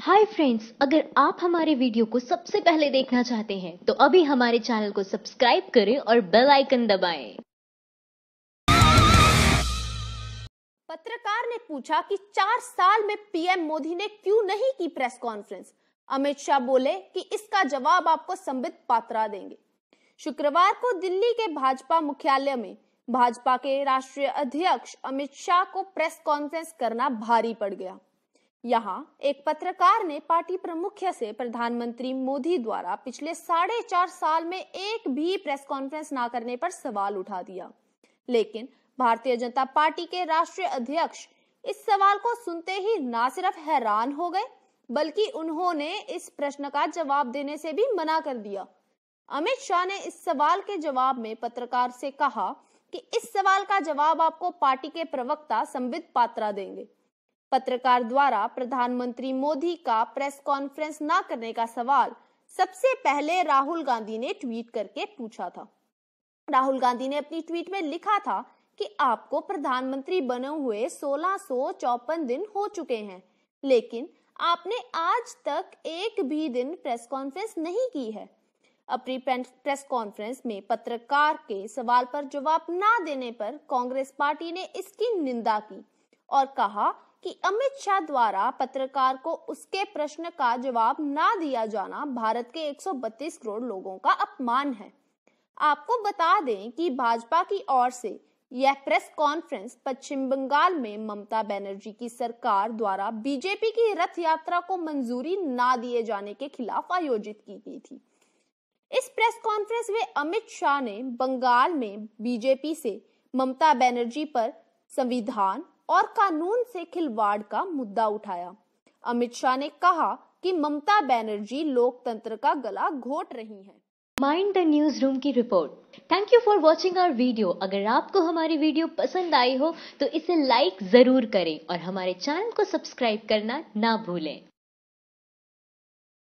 Hi friends अगर आप हमारे वीडियो को सबसे पहले देखना चाहते हैं तो अभी हमारे चैनल को सब्सक्राइब करें और बेल आइकन दबाएँ। पत्रकार ने पूछा कि चार साल में पीएम मोदी ने क्यों नहीं की प्रेस कॉन्फ्रेंस अमित शाह बोले कि इसका जवाब आपको संबित पात्रा देंगे। शुक्रवार को दिल्ली के भाजपा मुख्यालय में भाजपा के राष्ट्रीय अध्यक्ष अमित शाह को प्रेस कॉन्फ्रेंस करना भारी पड़ गया। यहाँ एक पत्रकार ने पार्टी प्रमुख से प्रधानमंत्री मोदी द्वारा पिछले साढ़े चार साल में एक भी प्रेस कॉन्फ्रेंस ना करने पर सवाल उठा दिया। लेकिन भारतीय जनता पार्टी के राष्ट्रीय अध्यक्ष इस सवाल को सुनते ही ना सिर्फ़ हैरान हो गए, बल्कि उन्होंने इस प्रश्न का जवाब देने से भी मना कर दिया। अमित शाह ने इस सवाल के जवाब में पत्रकार से कहा कि इस सवाल का जवाब आपको पार्टी के प्रवक्ता संबित पात्रा देंगे। पत्रकार द्वारा प्रधानमंत्री मोदी का प्रेस कॉन्फ्रेंस न करने का सवाल सबसे पहले राहुल गांधी ने ट्वीट करके पूछा था। राहुल गांधी ने अपनी ट्वीट में लिखा था कि आपको प्रधानमंत्री बने हुए सोलह दिन हो चुके हैं, लेकिन आपने आज तक एक भी दिन प्रेस कॉन्फ्रेंस नहीं की है। अपनी प्रेस कॉन्फ्रेंस में पत्रकार के सवाल पर जवाब ना देने पर कांग्रेस पार्टी ने इसकी निंदा की और कहा कि अमित शाह द्वारा पत्रकार को उसके प्रश्न का जवाब ना दिया जाना भारत के 132 करोड़ लोगों का अपमान है। आपको बता दें कि भाजपा की ओर से यह प्रेस कॉन्फ्रेंस पश्चिम बंगाल में ममता बनर्जी की सरकार द्वारा बीजेपी की रथ यात्रा को मंजूरी ना दिए जाने के खिलाफ आयोजित की गई थी। इस प्रेस कॉन्फ्रेंस में अमित शाह ने बंगाल में बीजेपी से ममता बनर्जी पर संविधान और कानून से खिलवाड़ का मुद्दा उठाया। अमित शाह ने कहा कि ममता बैनर्जी लोकतंत्र का गला घोट रही हैं। माइंड द न्यूज़ रूम की report thank you for watching our video अगर आपको हमारी वीडियो पसंद आई हो तो इसे लाइक ज़रूर करें और हमारे चैनल को सब्सक्राइब करना ना भूलें।